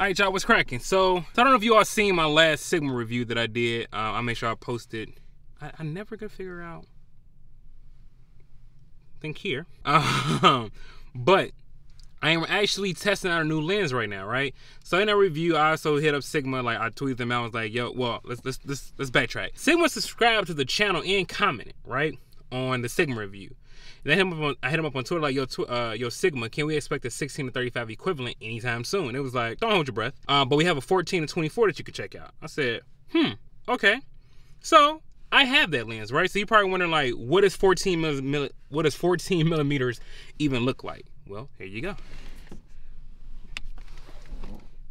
All right, y'all, what's cracking? So, so, I don't know if you all seen my last Sigma review that I did. Uh, I made sure I posted. I, I never could figure out. Think here. Um, but I am actually testing out a new lens right now, right? So in that review, I also hit up Sigma, like I tweeted them out, I was like, yo, well, let's let's let's let's backtrack. Sigma subscribed to the channel and commented, right? On the Sigma review. And I hit him up on, I hit him up on Twitter like, yo, tw- uh, yo, Sigma, can we expect a 16 to 35 equivalent anytime soon? It was like, don't hold your breath. Uh, but we have a 14 to 24 that you can check out. I said, hmm, okay. So I have that lens, right? So you're probably wondering like, what does 14 milli- what does 14 millimeters even look like? Well, here you go.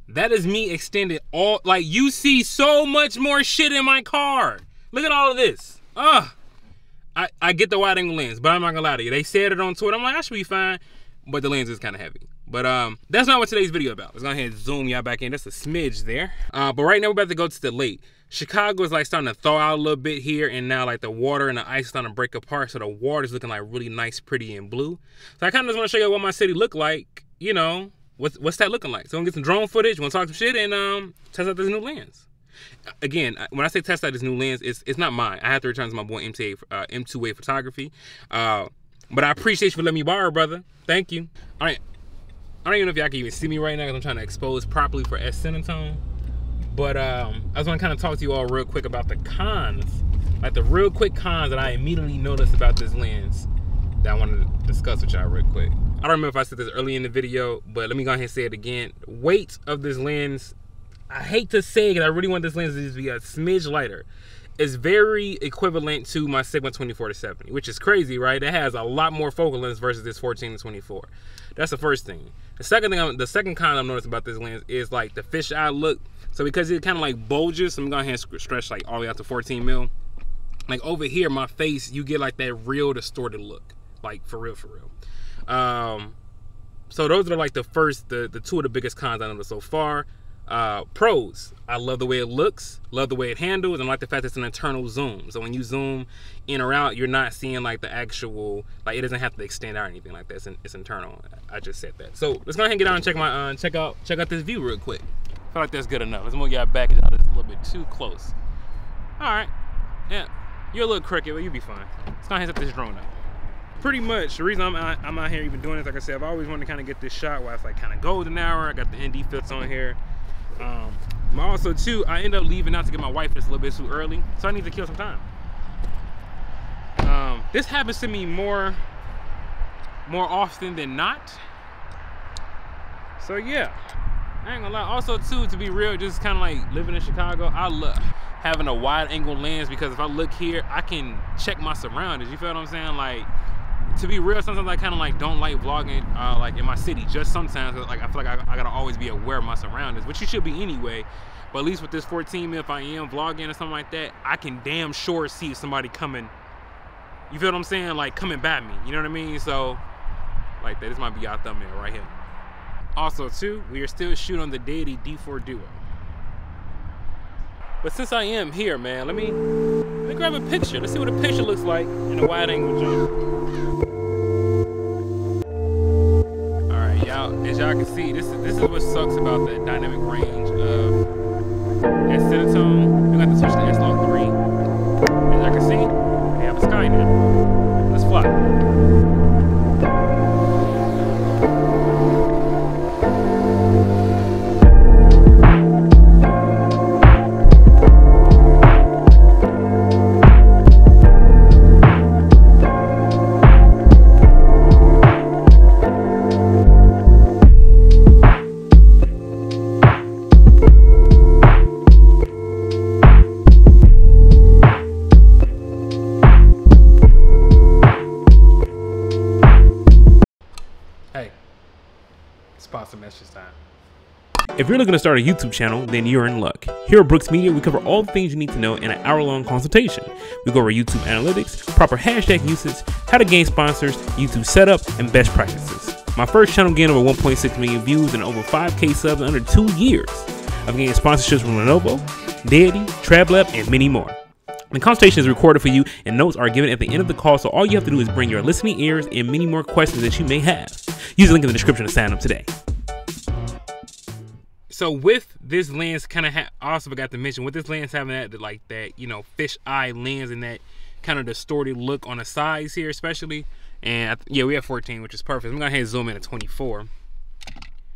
That is me extended all like you see so much more shit in my car. Look at all of this. Ugh. I, I get the wide angle lens, but I'm not gonna lie to you. They said it on Twitter. I'm like, I should be fine, but the lens is kind of heavy. But um, that's not what today's video about. Let's go ahead and zoom y'all back in. That's a smidge there. Uh, but right now we're about to go to the lake. Chicago is like starting to thaw out a little bit here, and now like the water and the ice is starting to break apart. So the water is looking like really nice, pretty, and blue. So I kind of just want to show you what my city look like. You know, what's what's that looking like? So I'm gonna get some drone footage. Want to talk some shit and um test out this new lens again, when I say test out this new lens, it's it's not mine. I have to return to my boy MTA uh, M2A Photography. Uh, but I appreciate you for letting me borrow, brother. Thank you. All right. I don't even know if y'all can even see me right now because I'm trying to expose properly for S Cinetone. But um, I just want to kind of talk to you all real quick about the cons, like the real quick cons that I immediately noticed about this lens that I want to discuss with y'all real quick. I don't remember if I said this early in the video, but let me go ahead and say it again. Weight of this lens I hate to say it I really want this lens to be a smidge lighter. It's very equivalent to my Sigma 24 to 70, which is crazy, right? It has a lot more focal length versus this 14 to 24. That's the first thing. The second thing, I'm, the second con I've noticed about this lens is like the fisheye look. So because it kind of like bulges, I'm going to stretch like all the way out to 14 mil. Like over here, my face, you get like that real distorted look, like for real, for real. Um, so those are like the first, the the two of the biggest cons I noticed so far. Uh, pros, I love the way it looks, love the way it handles, and like the fact it's an internal zoom. So when you zoom in or out, you're not seeing like the actual, like it doesn't have to extend out or anything like that. It's, it's internal. I just said that. So let's go ahead and get out and check my, uh, check out, check out this view real quick. I feel like that's good enough. Let's move y'all back out just a little bit too close. All right, yeah, you're a little crooked, but you'll be fine. Let's go ahead and set this drone up pretty much the reason I'm out, I'm out here even doing this, like I said, I've always wanted to kind of get this shot where it's like kind of golden hour. I got the ND filters on here. Um, also too, I end up leaving out to get my wife just a little bit too early, so I need to kill some time. Um, this happens to me more, more often than not. So yeah, I ain't gonna lie. Also too, to be real, just kind of like living in Chicago, I love having a wide angle lens because if I look here, I can check my surroundings. You feel what I'm saying? Like to be real, sometimes I kind of like don't like vlogging uh, like in my city. Just sometimes, like I feel like I, I, gotta always be aware of my surroundings, which you should be anyway. But at least with this 14 if I am vlogging or something like that, I can damn sure see somebody coming. You feel what I'm saying? Like coming by me. You know what I mean? So, like that. This might be our thumbnail right here. Also, too, we are still shooting on the Deity D4 Duo. But since I am here, man, let me let me grab a picture. Let's see what a picture looks like in a wide angle. Y'all. Can see, this is this is what sucks about the dynamic range of S Cinetone. If you're looking to start a YouTube channel, then you're in luck. Here at Brooks Media, we cover all the things you need to know in an hour-long consultation. We go over YouTube analytics, proper hashtag usage, how to gain sponsors, YouTube setup, and best practices. My first channel gained over 1.6 million views and over 5k subs in under two years. I've gained sponsorships from Lenovo, Deity, TravLab, and many more. The consultation is recorded for you and notes are given at the end of the call, so all you have to do is bring your listening ears and many more questions that you may have. Use the link in the description to sign up today. So with this lens, kind of also forgot to mention with this lens having that like that you know fish eye lens and that kind of distorted look on the sides here, especially. And yeah, we have 14, which is perfect. I'm gonna have zoom in at 24.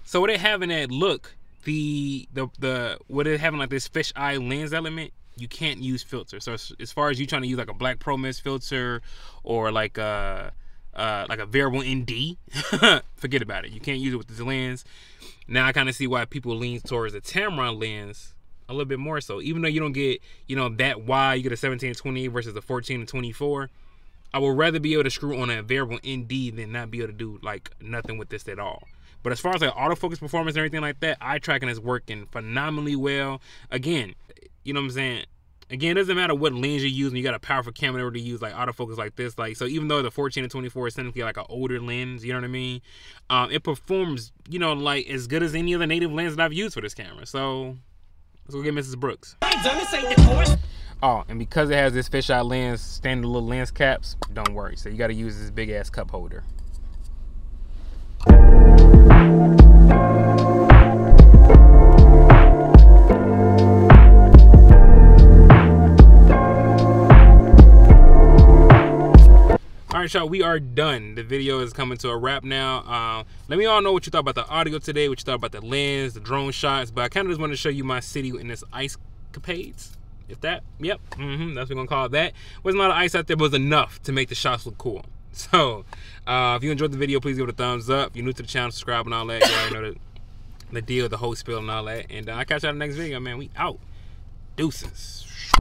So with it having that look, the the the with it having like this fish eye lens element, you can't use filter. So as, as far as you trying to use like a black pro mist filter or like a uh, like a variable ND, forget about it. You can't use it with this lens. Now I kind of see why people lean towards the Tamron lens a little bit more so. Even though you don't get, you know, that wide, you get a 17 and 20 versus a 14 to 24. I would rather be able to screw on a variable ND than not be able to do like nothing with this at all. But as far as like autofocus performance and everything like that, eye tracking is working phenomenally well. Again, you know what I'm saying? Again, it doesn't matter what lens you use when you got a powerful camera to use like autofocus like this. Like so even though the 14 and 24 is technically like an older lens, you know what I mean? Um, it performs, you know, like as good as any other native lens that I've used for this camera. So let's go get Mrs. Brooks. Oh, and because it has this fisheye lens, standard little lens caps, don't worry. So you gotta use this big ass cup holder. Right, y'all, we are done. The video is coming to a wrap now. Uh, let me all know what you thought about the audio today, what you thought about the lens, the drone shots, but I kind of just wanted to show you my city in this ice capades. If that, yep, mm -hmm, that's what we're gonna call it that. Wasn't a lot of ice out there, but was enough to make the shots look cool. So, uh, if you enjoyed the video, please give it a thumbs up. If you're new to the channel, subscribe and all that. You already know the, the deal, the whole spill and all that. And uh, I'll catch you on the next video, man. We out. Deuces.